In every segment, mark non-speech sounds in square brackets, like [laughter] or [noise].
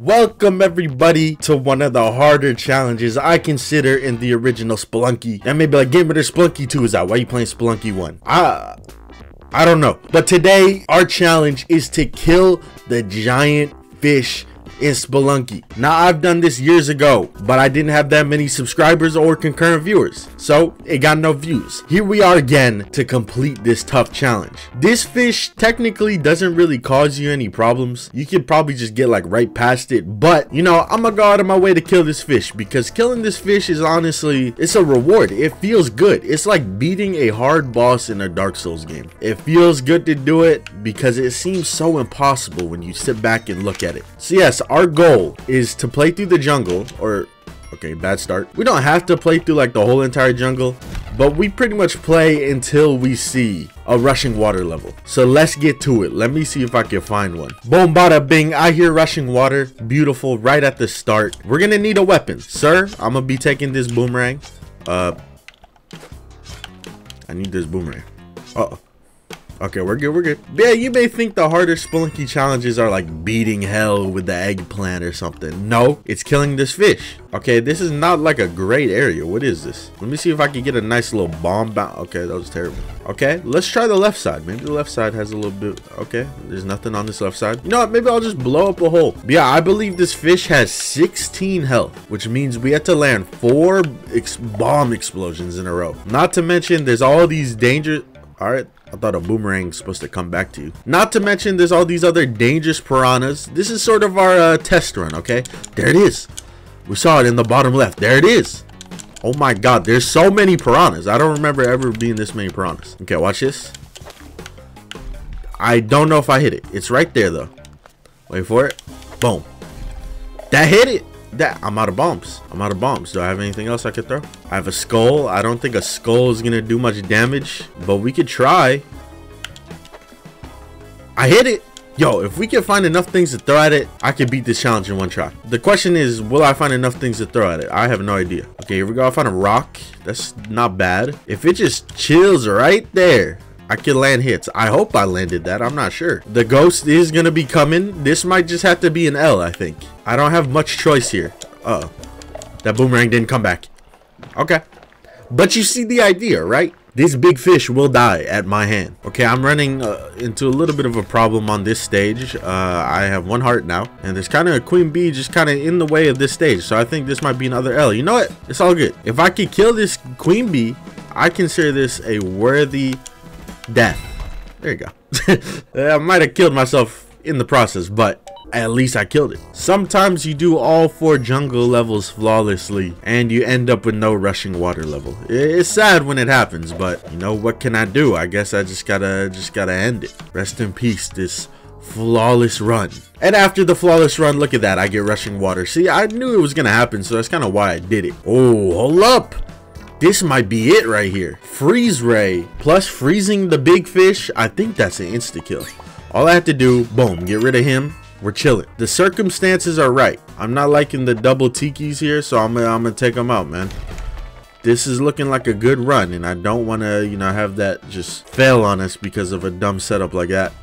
Welcome everybody to one of the harder challenges I consider in the original Spelunky. And maybe like Game Raiders, Spelunky 2 is out. Why are you playing Spelunky 1? I ah, I don't know. But today our challenge is to kill the giant fish in Spelunky. Now, I've done this years ago, but I didn't have that many subscribers or concurrent viewers, so it got no views. Here we are again to complete this tough challenge. This fish technically doesn't really cause you any problems. You could probably just get like right past it, but you know, I'm gonna go out of my way to kill this fish because killing this fish is honestly, it's a reward. It feels good. It's like beating a hard boss in a Dark Souls game. It feels good to do it because it seems so impossible when you sit back and look at it. So yes, our goal is to play through the jungle or okay bad start. We don't have to play through like the whole entire jungle but we pretty much play until we see a rushing water level. So let's get to it. Let me see if i can find one. Boom bada bing. I hear rushing water. Beautiful. Right at the start. We're gonna need a weapon. Sir i'm gonna be taking this boomerang. Uh i need this boomerang. Uh -oh. Okay, we're good, we're good. Yeah, you may think the harder Spelunky challenges are like beating hell with the eggplant or something. No, it's killing this fish. Okay, this is not like a great area. What is this? Let me see if I can get a nice little bomb bounce. Okay, that was terrible. Okay, let's try the left side. Maybe the left side has a little bit. Okay, there's nothing on this left side. You know what? Maybe I'll just blow up a hole. But yeah, I believe this fish has 16 health, which means we have to land four ex bomb explosions in a row. Not to mention, there's all these dangers. All right, I thought a boomerang's supposed to come back to you. Not to mention there's all these other dangerous piranhas. This is sort of our uh, test run, okay? There it is. We saw it in the bottom left. There it is. Oh my god, there's so many piranhas. I don't remember ever being this many piranhas. Okay, watch this. I don't know if I hit it. It's right there though. Wait for it. Boom. That hit it that I'm out of bombs. I'm out of bombs. Do I have anything else I could throw? I have a skull. I don't think a skull is gonna do much damage, but we could try. I hit it. Yo, if we can find enough things to throw at it, I can beat this challenge in one try. The question is, will I find enough things to throw at it? I have no idea. Okay, here we go. I found a rock. That's not bad. If it just chills right there, I can land hits. I hope I landed that. I'm not sure. The ghost is going to be coming. This might just have to be an L, I think. I don't have much choice here. Uh oh That boomerang didn't come back. Okay. But you see the idea, right? This big fish will die at my hand. Okay, I'm running uh, into a little bit of a problem on this stage. Uh, I have one heart now, and there's kind of a queen bee just kind of in the way of this stage. So I think this might be another L. You know what? It's all good. If I could kill this queen bee, I consider this a worthy death. There you go. [laughs] I might have killed myself in the process, but at least I killed it. Sometimes you do all four jungle levels flawlessly and you end up with no rushing water level. It's sad when it happens, but you know what can I do? I guess I just gotta just gotta end it. Rest in peace this flawless run. And after the flawless run, look at that, I get rushing water. See, I knew it was gonna happen, so that's kind of why I did it. Oh, hold up. This might be it right here. Freeze Ray plus freezing the big fish. I think that's an insta kill. All I have to do, boom, get rid of him. We're chilling. The circumstances are right. I'm not liking the double tikis here, so I'm, I'm gonna take them out, man. This is looking like a good run, and I don't want to, you know, have that just fail on us because of a dumb setup like that.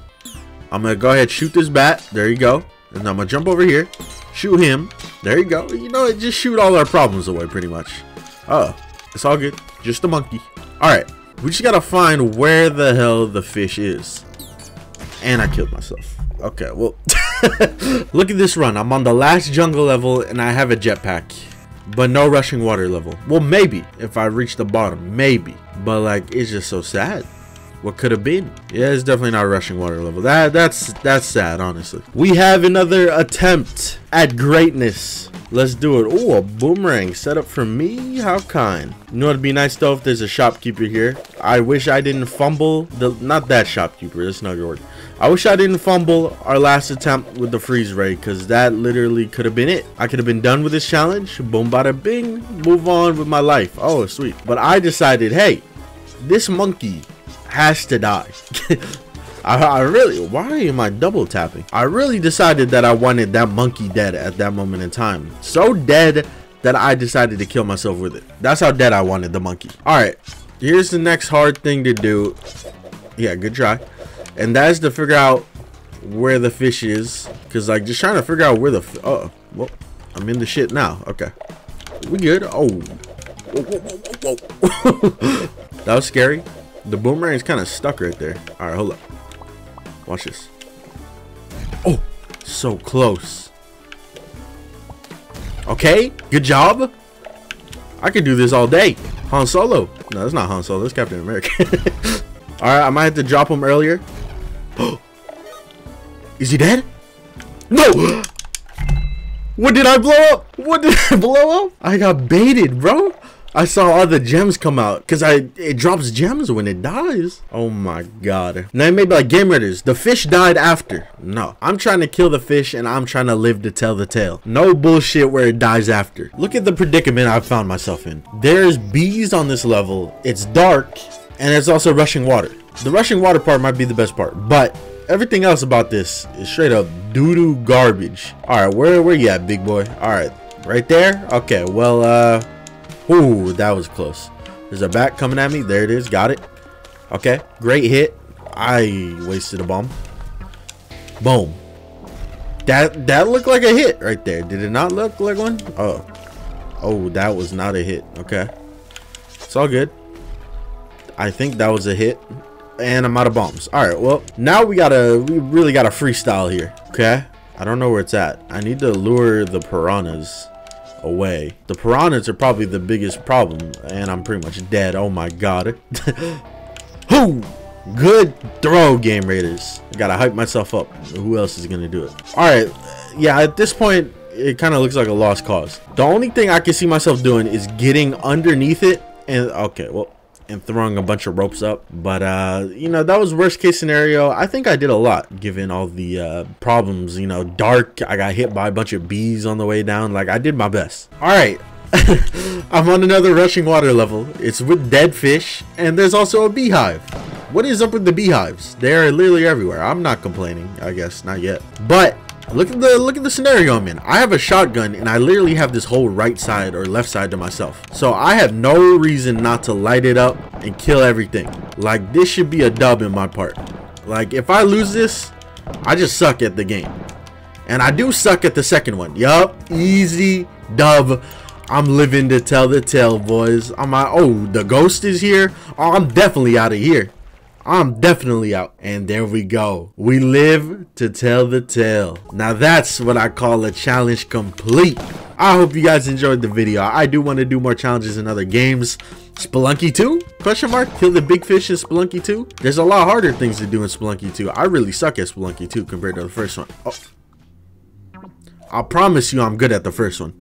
I'm gonna go ahead shoot this bat. There you go. And I'm gonna jump over here, shoot him. There you go. You know, it just shoot all our problems away, pretty much. Oh, it's all good. Just a monkey. Alright. We just gotta find where the hell the fish is. And I killed myself. Okay, well. [laughs] look at this run. I'm on the last jungle level and I have a jetpack. But no rushing water level. Well, maybe. If I reach the bottom. Maybe. But like, it's just so sad. What could have been? Yeah, it's definitely not rushing water level. That That's that's sad, honestly. We have another attempt at greatness. Let's do it. Oh, a boomerang set up for me? How kind. You know, it'd be nice though if there's a shopkeeper here. I wish I didn't fumble the, not that shopkeeper, that's not gonna. I wish I didn't fumble our last attempt with the freeze ray because that literally could have been it. I could have been done with this challenge. Boom, bada bing, move on with my life. Oh, sweet. But I decided, hey, this monkey has to die. [laughs] I, I really, why am I double tapping? I really decided that I wanted that monkey dead at that moment in time. So dead that I decided to kill myself with it. That's how dead I wanted the monkey. All right, here's the next hard thing to do. Yeah, good try. And that is to figure out where the fish is. Because, like, just trying to figure out where the... Uh oh. Well, I'm in the shit now. Okay. We good. Oh. [laughs] that was scary. The boomerang's kind of stuck right there. All right, hold up. Watch this. Oh, so close. Okay, good job. I could do this all day. Han Solo. No, that's not Han Solo. That's Captain America. [laughs] all right, I might have to drop him earlier. [gasps] Is he dead? No! [gasps] What did I blow up? What did [laughs] I blow up? I got baited, bro. I saw all the gems come out because I it drops gems when it dies. Oh my god. Now maybe like game raiders. The fish died after. No, I'm trying to kill the fish and I'm trying to live to tell the tale. No bullshit where it dies after. Look at the predicament I found myself in. There's bees on this level. It's dark and it's also rushing water. The rushing water part might be the best part, but everything else about this is straight up doo-doo garbage. All right, where where you at, big boy? All right, right there. Okay, well, uh, ooh, that was close. There's a bat coming at me. There it is. Got it. Okay, great hit. I wasted a bomb. Boom. That that looked like a hit right there. Did it not look like one? Oh, oh, that was not a hit. Okay, it's all good. I think that was a hit and I'm out of bombs. All right, well, now we gotta, we really gotta freestyle here, okay? I don't know where it's at. I need to lure the piranhas away. The piranhas are probably the biggest problem, and I'm pretty much dead. Oh my god. [laughs] Who? Good throw, Game Raiders. I gotta hype myself up. Who else is gonna do it? All right, yeah, at this point, it kind of looks like a lost cause. The only thing I can see myself doing is getting underneath it and okay, well, and throwing a bunch of ropes up. But, uh, you know, that was worst case scenario. I think I did a lot given all the uh, problems. You know, dark. I got hit by a bunch of bees on the way down. Like, I did my best. All right. [laughs] I'm on another rushing water level. It's with dead fish, and there's also a beehive. What is up with the beehives? They're literally everywhere. I'm not complaining, I guess, not yet. But Look at the look at the scenario I'm in. I have a shotgun and I literally have this whole right side or left side to myself. So I have no reason not to light it up and kill everything. Like this should be a dub in my part. Like if I lose this, I just suck at the game. And I do suck at the second one. Yup, easy dub. I'm living to tell the tale, boys. I'm out. Oh, the ghost is here. Oh, I'm definitely out of here. I'm definitely out. And there we go. We live to tell the tale. Now that's what I call a challenge complete. I hope you guys enjoyed the video. I do want to do more challenges in other games. Spelunky 2? Question mark? Kill the big fish in Spelunky 2? There's a lot harder things to do in Spelunky 2. I really suck at Spelunky 2 compared to the first one. Oh. I promise you I'm good at the first one.